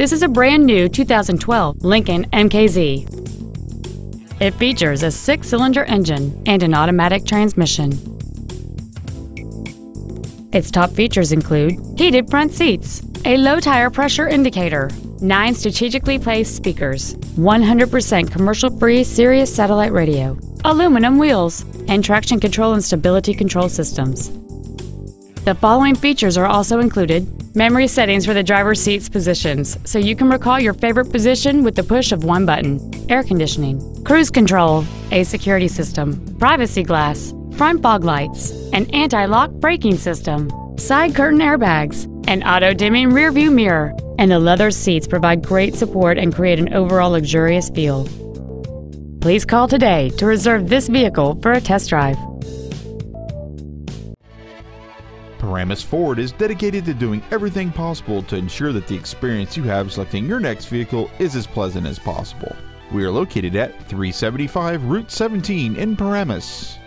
This is a brand new 2012 Lincoln MKZ. It features a six-cylinder engine and an automatic transmission. Its top features include heated front seats, a low tire pressure indicator, nine strategically placed speakers, 100% commercial-free Sirius satellite radio, aluminum wheels, and traction control and stability control systems. The following features are also included memory settings for the driver's seat's positions, so you can recall your favorite position with the push of one button, air conditioning, cruise control, a security system, privacy glass, front fog lights, an anti-lock braking system, side curtain airbags, an auto-dimming rearview mirror, and the leather seats provide great support and create an overall luxurious feel. Please call today to reserve this vehicle for a test drive. Paramus Ford is dedicated to doing everything possible to ensure that the experience you have selecting your next vehicle is as pleasant as possible. We are located at 375 Route 17 in Paramus.